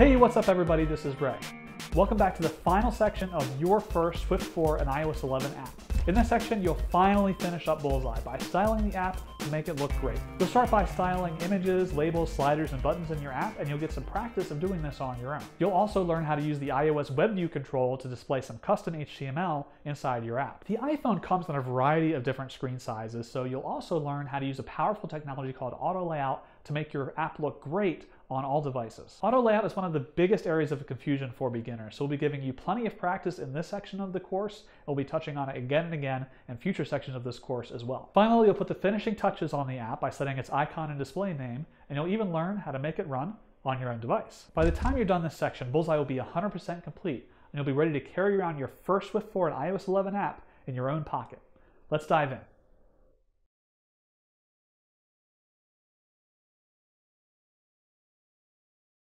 Hey, what's up everybody? This is Ray. Welcome back to the final section of your first Swift 4 and iOS 11 app. In this section, you'll finally finish up Bullseye by styling the app to make it look great. You'll start by styling images, labels, sliders, and buttons in your app, and you'll get some practice of doing this on your own. You'll also learn how to use the iOS WebView control to display some custom HTML inside your app. The iPhone comes in a variety of different screen sizes, so you'll also learn how to use a powerful technology called Auto Layout to make your app look great on all devices. Auto layout is one of the biggest areas of confusion for beginners, so we'll be giving you plenty of practice in this section of the course. We'll be touching on it again and again in future sections of this course as well. Finally, you'll put the finishing touches on the app by setting its icon and display name, and you'll even learn how to make it run on your own device. By the time you're done this section, Bullseye will be 100% complete, and you'll be ready to carry around your first Swift 4 and iOS 11 app in your own pocket. Let's dive in.